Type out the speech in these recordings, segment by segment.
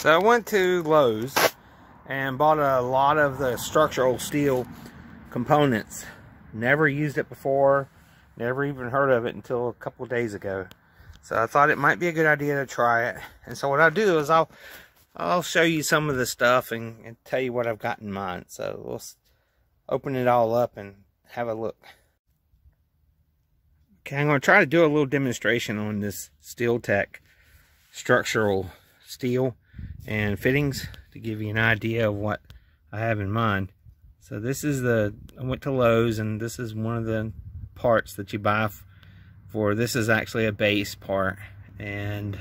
So I went to Lowe's and bought a lot of the structural steel components. Never used it before, never even heard of it until a couple days ago. So I thought it might be a good idea to try it. And so what I'll do is I'll I'll show you some of the stuff and, and tell you what I've got in mind. So we'll open it all up and have a look. Okay, I'm going to try to do a little demonstration on this Steel-Tek structural steel and fittings to give you an idea of what I have in mind. So this is the, I went to Lowe's and this is one of the parts that you buy for, this is actually a base part and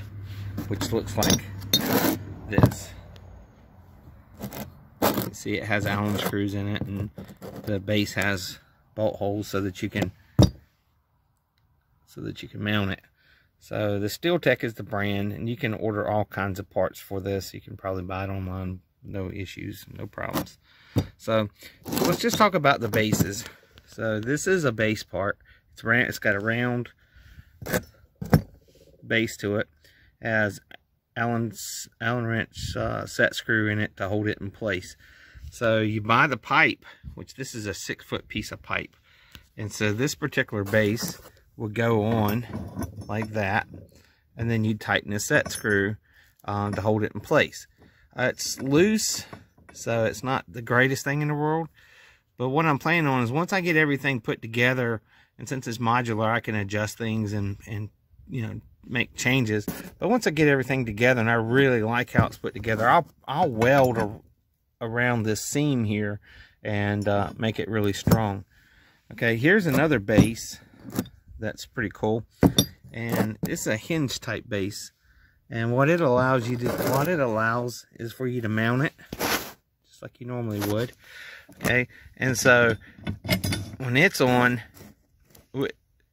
which looks like this. You see it has Allen screws in it and the base has bolt holes so that you can so that you can mount it. So the Steel-Tek is the brand, and you can order all kinds of parts for this. You can probably buy it online, no issues, no problems. So let's just talk about the bases. So this is a base part. It's round. It's got a round base to it. it has Allen's Allen wrench uh, set screw in it to hold it in place. So you buy the pipe, which this is a six foot piece of pipe. And so this particular base would go on like that and then you'd tighten a set screw um, to hold it in place. Uh, it's loose so it's not the greatest thing in the world but what I'm planning on is once I get everything put together and since it's modular I can adjust things and and you know make changes. But once I get everything together and I really like how it's put together I'll I'll weld a, around this seam here and uh, make it really strong. Okay here's another base that's pretty cool. And it's a hinge type base. And what it allows you to what it allows is for you to mount it just like you normally would. Okay? And so when it's on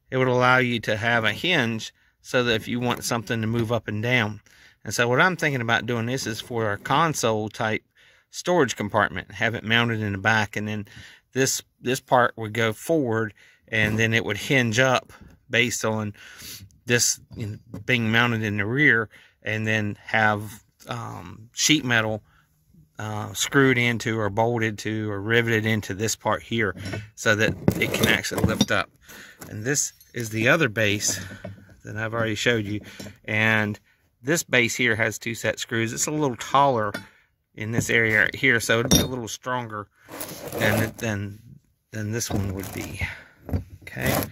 it would allow you to have a hinge so that if you want something to move up and down. And so what I'm thinking about doing this is for our console type storage compartment. Have it mounted in the back and then this this part would go forward and then it would hinge up based on this being mounted in the rear and then have um, sheet metal uh, screwed into or bolted to or riveted into this part here so that it can actually lift up. And this is the other base that I've already showed you. And this base here has two set screws. It's a little taller in this area right here so it'll be a little stronger than than than this one would be okay?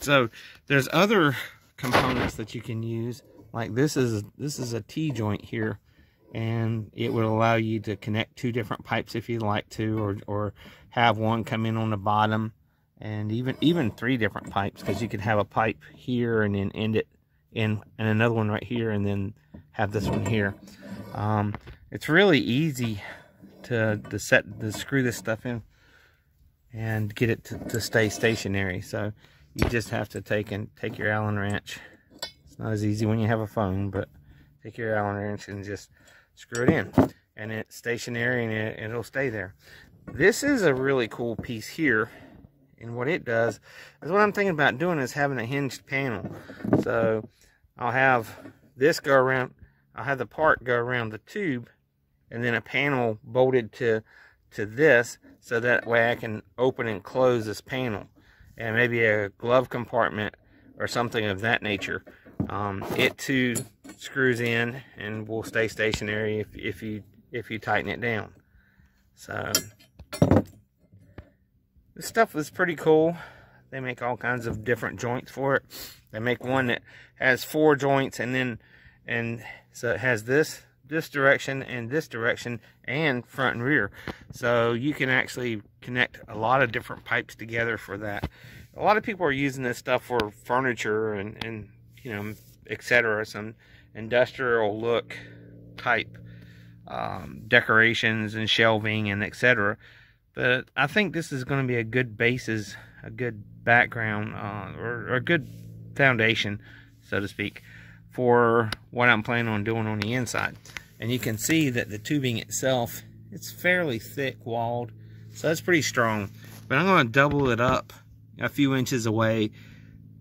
So there's other components that you can use like this is this is a T-joint here and it would allow you to connect two different pipes if you'd like to or, or have one come in on the bottom and even even three different pipes because you could have a pipe here and then end it in and another one right here and then have this one here. Um, it's really easy to, to set to screw this stuff in and get it to, to stay stationary so you just have to take and take your Allen wrench. It's not as easy when you have a phone, but take your Allen wrench and just screw it in. And it's stationary and it, it'll stay there. This is a really cool piece here. And what it does is what I'm thinking about doing is having a hinged panel. So I'll have this go around, I'll have the part go around the tube and then a panel bolted to to this so that way I can open and close this panel and maybe a glove compartment or something of that nature. Um, it too screws in and will stay stationary if, if you if you tighten it down. So this stuff is pretty cool. They make all kinds of different joints for it. They make one that has four joints and then and so it has this this direction and this direction and front and rear. So you can actually connect a lot of different pipes together for that. A lot of people are using this stuff for furniture and, and you know, etc. Some industrial look type um, decorations and shelving and etc. But I think this is going to be a good basis, a good background, uh, or, or a good foundation, so to speak, for what I'm planning on doing on the inside and you can see that the tubing itself it's fairly thick walled so that's pretty strong but I'm going to double it up a few inches away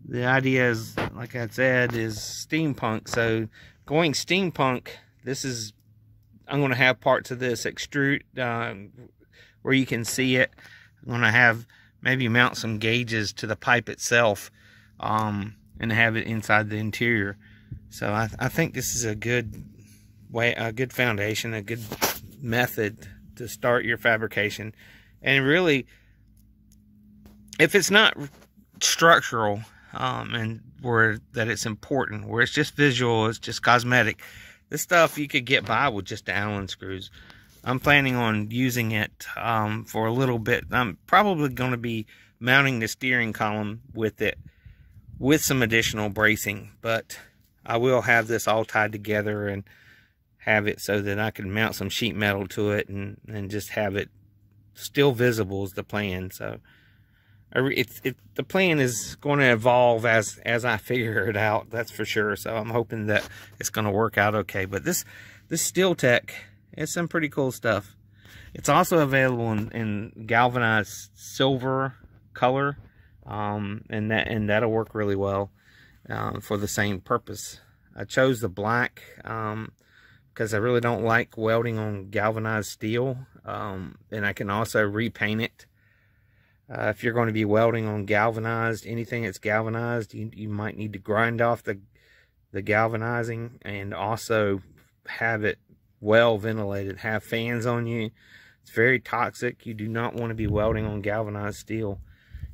the idea is like I said is steampunk so going steampunk this is I'm going to have parts of this extrude uh, where you can see it. I'm going to have maybe mount some gauges to the pipe itself um, and have it inside the interior. So I, I think this is a good way, a good foundation, a good method to start your fabrication. And really, if it's not structural um, and where that it's important, where it's just visual, it's just cosmetic, this stuff you could get by with just Allen screws. I'm planning on using it um, for a little bit. I'm probably going to be mounting the steering column with it with some additional bracing, but I will have this all tied together and have it so that I can mount some sheet metal to it and, and just have it still visible is the plan. So it's it, the plan is going to evolve as as I figure it out. That's for sure. So I'm hoping that it's going to work out okay. But this this Steel-Tek it's some pretty cool stuff. It's also available in, in galvanized silver color, um, and that and that'll work really well um, for the same purpose. I chose the black because I really don't like welding on galvanized steel, um, and I can also repaint it. Uh, if you're going to be welding on galvanized, anything that's galvanized, you, you might need to grind off the the galvanizing and also have it well ventilated, have fans on you. It's very toxic. You do not want to be welding on galvanized steel.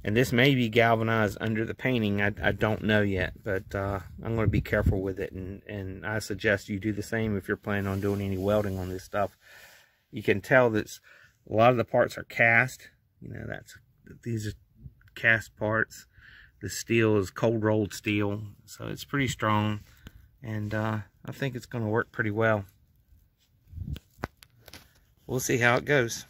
And this may be galvanized under the painting. I, I don't know yet, but uh, I'm going to be careful with it. And, and I suggest you do the same if you're planning on doing any welding on this stuff. You can tell that a lot of the parts are cast. You know, that's these are cast parts. The steel is cold rolled steel, so it's pretty strong. And uh, I think it's going to work pretty well we'll see how it goes.